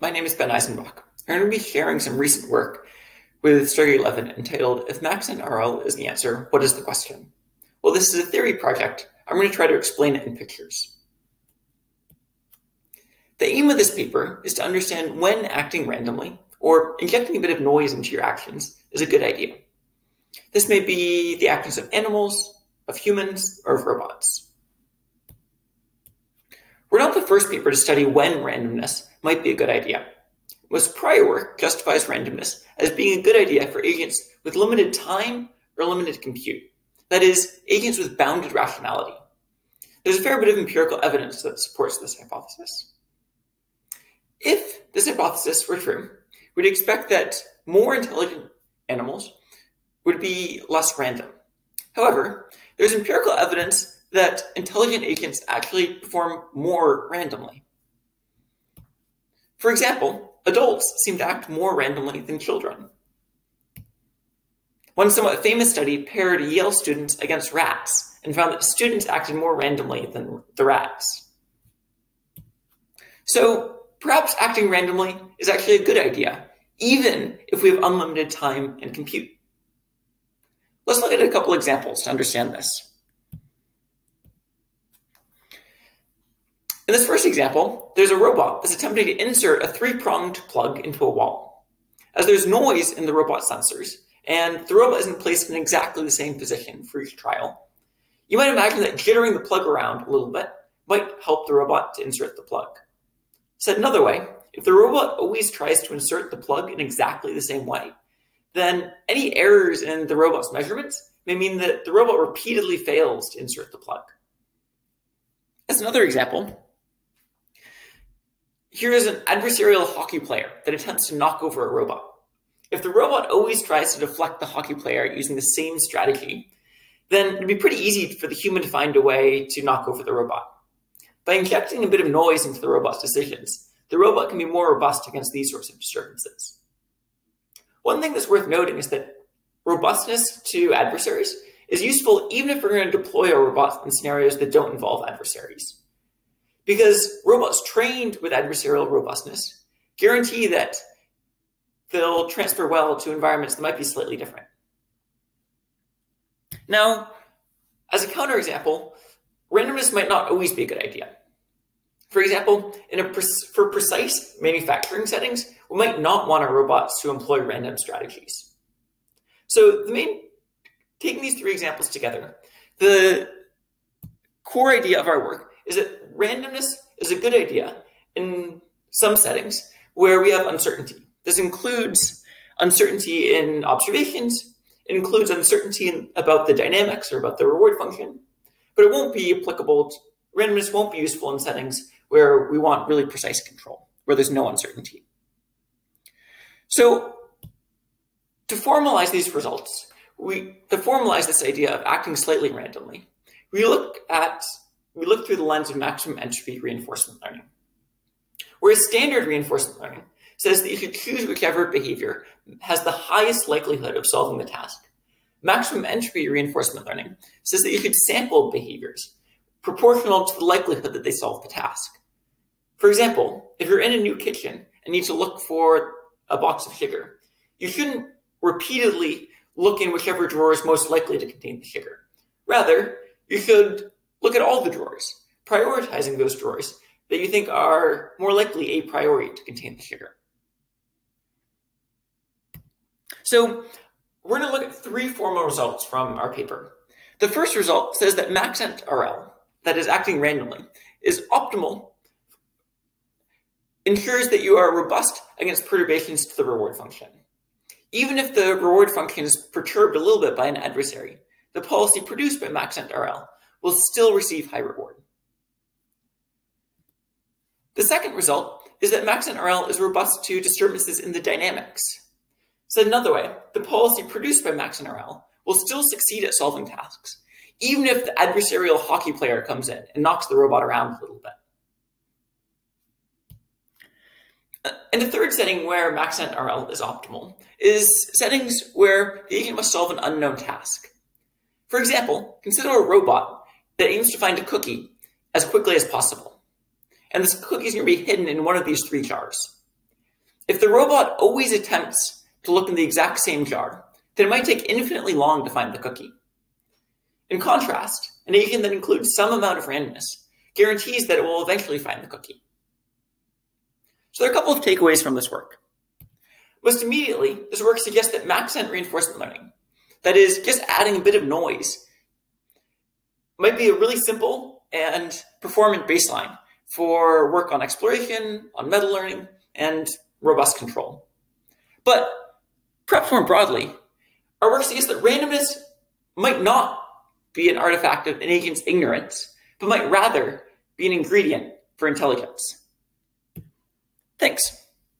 my name is Ben Eysenbach. I'm going to be sharing some recent work with Sergey Levine entitled If Maxent RL is the answer, what is the question? Well, this is a theory project. I'm going to try to explain it in pictures. The aim of this paper is to understand when acting randomly or injecting a bit of noise into your actions is a good idea. This may be the actions of animals, of humans, or of robots. We're not the first paper to study when randomness might be a good idea. Most prior work justifies randomness as being a good idea for agents with limited time or limited compute. That is, agents with bounded rationality. There's a fair bit of empirical evidence that supports this hypothesis. If this hypothesis were true, we'd expect that more intelligent animals would be less random. However, there's empirical evidence that intelligent agents actually perform more randomly. For example, adults seem to act more randomly than children. One somewhat famous study paired Yale students against rats and found that students acted more randomly than the rats. So perhaps acting randomly is actually a good idea, even if we have unlimited time and compute. Let's look at a couple examples to understand this. In this first example, there's a robot that's attempting to insert a three-pronged plug into a wall. As there's noise in the robot sensors, and the robot isn't placed in exactly the same position for each trial, you might imagine that jittering the plug around a little bit might help the robot to insert the plug. Said another way, if the robot always tries to insert the plug in exactly the same way, then any errors in the robot's measurements may mean that the robot repeatedly fails to insert the plug. As another example, here is an adversarial hockey player that attempts to knock over a robot. If the robot always tries to deflect the hockey player using the same strategy, then it'd be pretty easy for the human to find a way to knock over the robot. By injecting a bit of noise into the robot's decisions, the robot can be more robust against these sorts of disturbances. One thing that's worth noting is that robustness to adversaries is useful even if we're going to deploy our robots in scenarios that don't involve adversaries. Because robots trained with adversarial robustness guarantee that they'll transfer well to environments that might be slightly different. Now, as a counterexample, randomness might not always be a good idea. For example, in a pre for precise manufacturing settings, we might not want our robots to employ random strategies. So the main, taking these three examples together, the core idea of our work is that randomness is a good idea in some settings where we have uncertainty. This includes uncertainty in observations, includes uncertainty in, about the dynamics or about the reward function, but it won't be applicable, to, randomness won't be useful in settings where we want really precise control, where there's no uncertainty. So to formalize these results, we to formalize this idea of acting slightly randomly, we look at we look through the lens of maximum entropy reinforcement learning. Whereas standard reinforcement learning says that you should choose whichever behavior has the highest likelihood of solving the task. Maximum entropy reinforcement learning says that you should sample behaviors proportional to the likelihood that they solve the task. For example, if you're in a new kitchen and need to look for a box of sugar, you shouldn't repeatedly look in whichever drawer is most likely to contain the sugar. Rather, you should Look at all the drawers, prioritizing those drawers that you think are more likely a priori to contain the sugar. So we're going to look at three formal results from our paper. The first result says that maxent RL, that is acting randomly, is optimal, ensures that you are robust against perturbations to the reward function. Even if the reward function is perturbed a little bit by an adversary, the policy produced by maxent RL will still receive high reward. The second result is that maxent RL is robust to disturbances in the dynamics. Said another way, the policy produced by maxent RL will still succeed at solving tasks, even if the adversarial hockey player comes in and knocks the robot around a little bit. Uh, and the third setting where maxent RL is optimal is settings where the agent must solve an unknown task. For example, consider a robot that aims to find a cookie as quickly as possible. And this cookie is going to be hidden in one of these three jars. if the robot always attempts to look in the exact same jar, then it might take infinitely long to find the cookie. In contrast, an agent that includes some amount of randomness guarantees that it will eventually find the cookie. So there are a couple of takeaways from this work. Most immediately, this work suggests that maxent reinforcement learning, that is, just adding a bit of noise, might be a really simple and performant baseline for work on exploration, on meta learning, and robust control. But perhaps more broadly, our work suggests that randomness might not be an artifact of an agent's ignorance, but might rather be an ingredient for intelligence. Thanks.